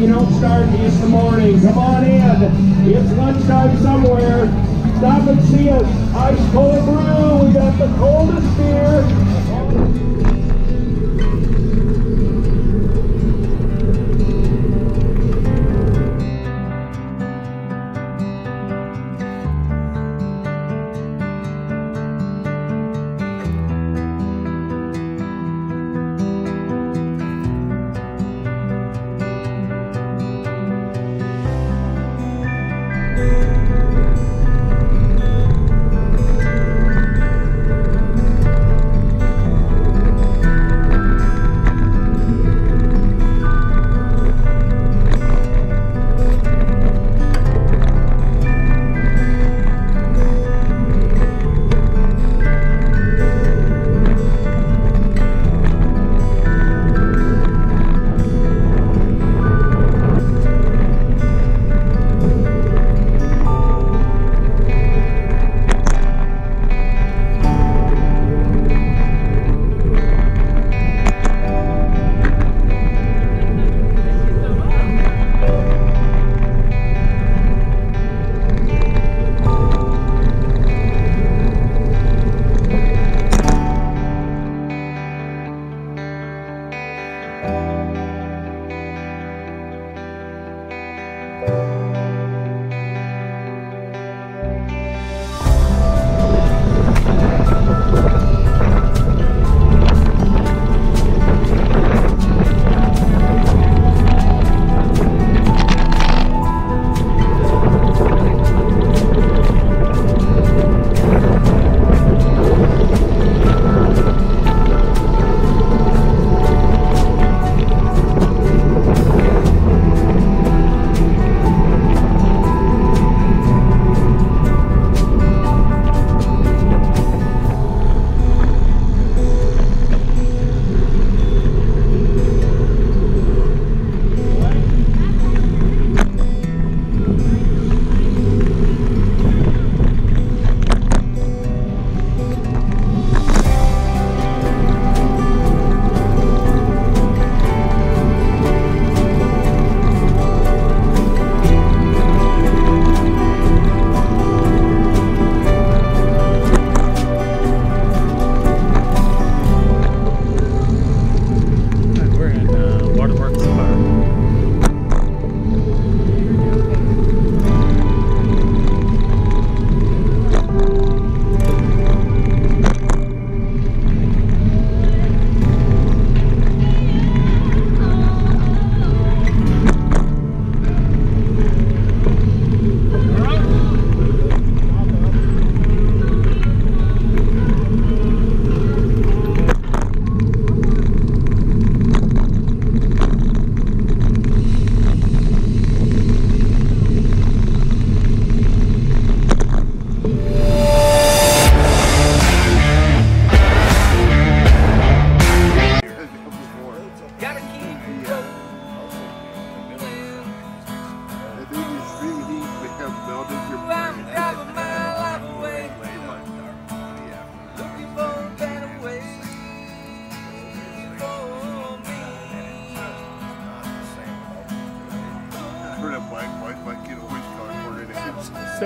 you don't start in the morning. Come on in. It's lunchtime somewhere. Stop and see us. Ice cold brew. We got the coldest beer.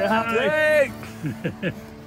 Say